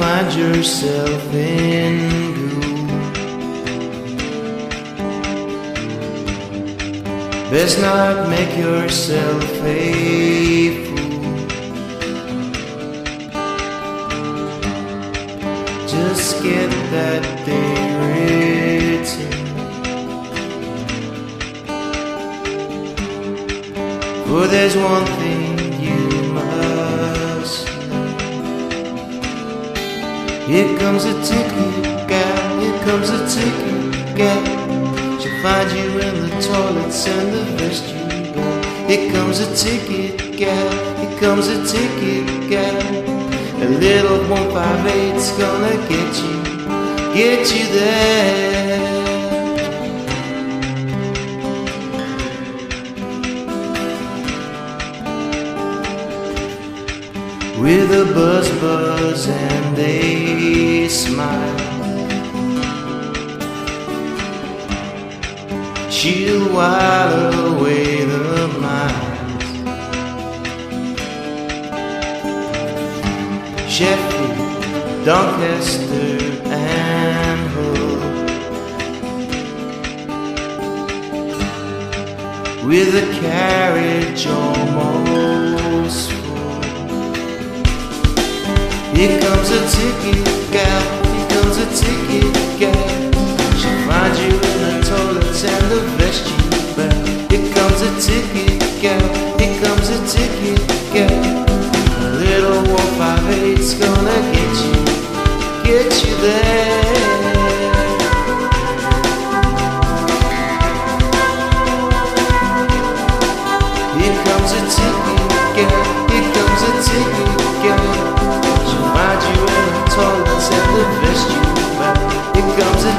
find yourself in Goole. Best not make yourself a fool. Just get that thing written. For there's one thing Here comes a ticket gal, here comes a ticket gal. She'll find you in the toilets and the vestibule. Here comes a ticket gal, here comes a ticket gal. A little 158's gonna get you, get you there. With a buzz buzz and a smile. She'll while away the miles. Sheffield, Doncaster, and Hull. With a carriage almost Here comes a ticket gal, here comes a ticket gal. She'll find you in the toilets and the vestibule. Here comes a ticket gal, here comes a ticket gal. A little 158's gonna get you, get you there.